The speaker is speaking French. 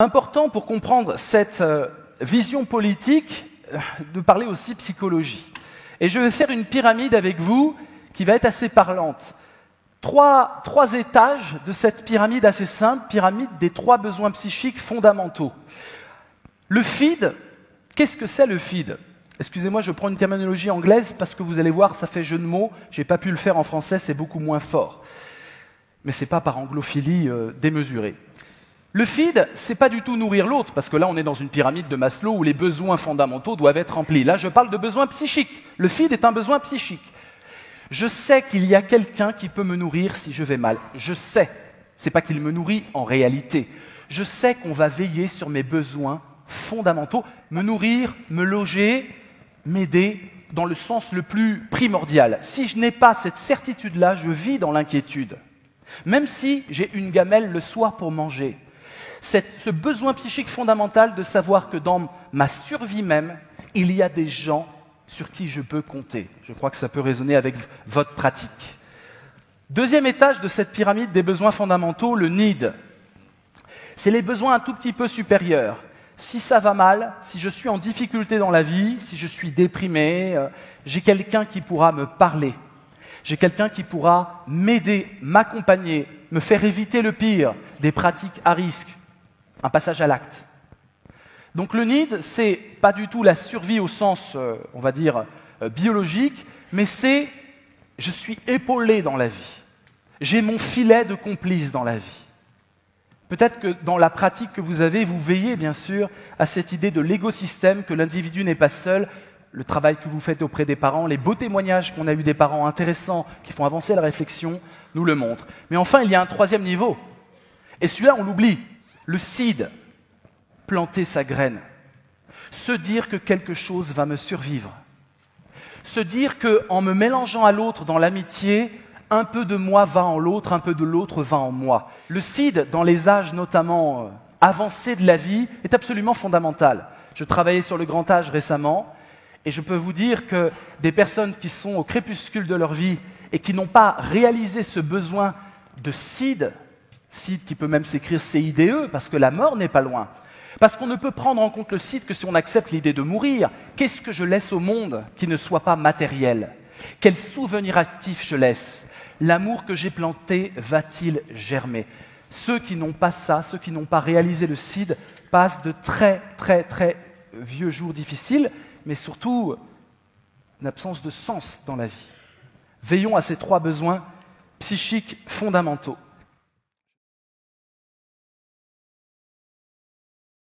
Important pour comprendre cette euh, vision politique euh, de parler aussi psychologie. Et je vais faire une pyramide avec vous qui va être assez parlante. Trois, étages de cette pyramide assez simple, pyramide des trois besoins psychiques fondamentaux. Le feed, qu'est-ce que c'est le feed? Excusez-moi, je prends une terminologie anglaise parce que vous allez voir, ça fait jeu de mots. J'ai pas pu le faire en français, c'est beaucoup moins fort. Mais c'est pas par anglophilie euh, démesurée. Le feed, c'est pas du tout nourrir l'autre, parce que là, on est dans une pyramide de Maslow où les besoins fondamentaux doivent être remplis. Là, je parle de besoins psychiques. Le feed est un besoin psychique. Je sais qu'il y a quelqu'un qui peut me nourrir si je vais mal. Je sais. C'est pas qu'il me nourrit en réalité. Je sais qu'on va veiller sur mes besoins fondamentaux, me nourrir, me loger, m'aider dans le sens le plus primordial. Si je n'ai pas cette certitude-là, je vis dans l'inquiétude. Même si j'ai une gamelle le soir pour manger, ce besoin psychique fondamental de savoir que dans ma survie même, il y a des gens sur qui je peux compter. Je crois que ça peut résonner avec votre pratique. Deuxième étage de cette pyramide des besoins fondamentaux, le need. C'est les besoins un tout petit peu supérieurs. Si ça va mal, si je suis en difficulté dans la vie, si je suis déprimé, euh, j'ai quelqu'un qui pourra me parler. J'ai quelqu'un qui pourra m'aider, m'accompagner, me faire éviter le pire, des pratiques à risque, un passage à l'acte. Donc le need, c'est pas du tout la survie au sens, euh, on va dire, euh, biologique, mais c'est je suis épaulé dans la vie. J'ai mon filet de complice dans la vie. Peut-être que dans la pratique que vous avez, vous veillez bien sûr à cette idée de l'écosystème, que l'individu n'est pas seul, le travail que vous faites auprès des parents, les beaux témoignages qu'on a eu des parents intéressants qui font avancer la réflexion nous le montrent. Mais enfin, il y a un troisième niveau. Et celui-là, on l'oublie le seed, planter sa graine, se dire que quelque chose va me survivre, se dire que en me mélangeant à l'autre dans l'amitié, un peu de moi va en l'autre, un peu de l'autre va en moi. Le seed, dans les âges notamment euh, avancés de la vie, est absolument fondamental. Je travaillais sur le grand âge récemment, et je peux vous dire que des personnes qui sont au crépuscule de leur vie et qui n'ont pas réalisé ce besoin de seed, Site qui peut même s'écrire CIDE, parce que la mort n'est pas loin. Parce qu'on ne peut prendre en compte le site que si on accepte l'idée de mourir. Qu'est-ce que je laisse au monde qui ne soit pas matériel? Quel souvenir actif je laisse? L'amour que j'ai planté va-t-il germer? Ceux qui n'ont pas ça, ceux qui n'ont pas réalisé le CID, passent de très très très vieux jours difficiles, mais surtout une absence de sens dans la vie. Veillons à ces trois besoins psychiques fondamentaux.